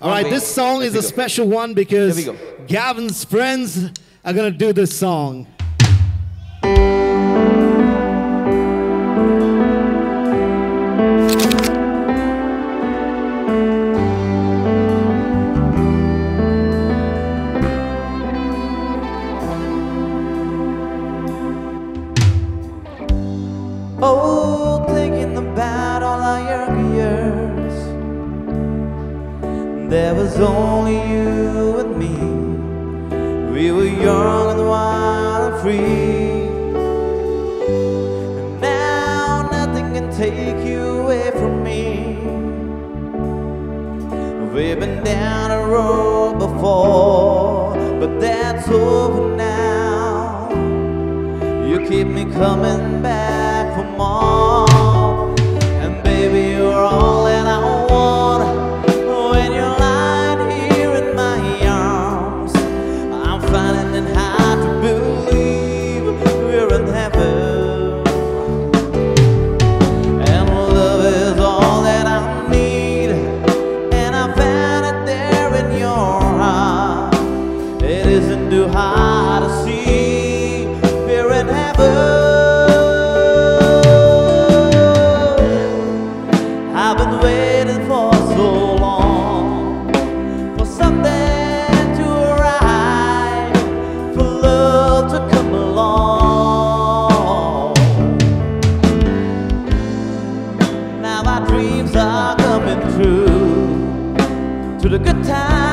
All right, this song is a special one because Here we go. Gavin's friends are gonna do this song. Oh, thinking about There was only you and me. We were young and wild and free. And now nothing can take you away from me. We've been down a road before, but that's over now. You keep me coming back isn't too hard to see. We're in heaven. I've been waiting for so long for something to arrive, for love to come along. Now my dreams are coming true to the good times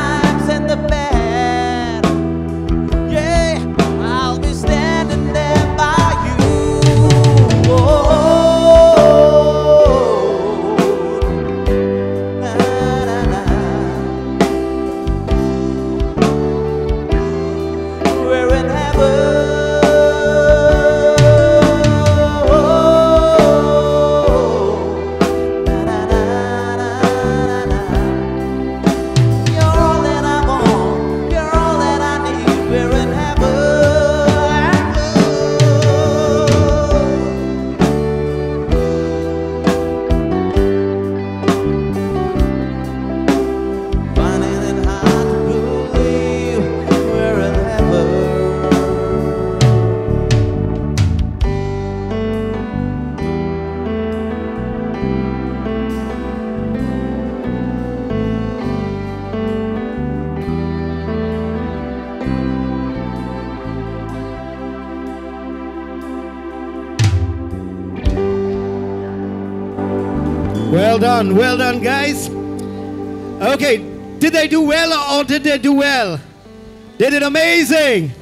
Well done, well done, guys. Okay, did they do well or did they do well? They did amazing.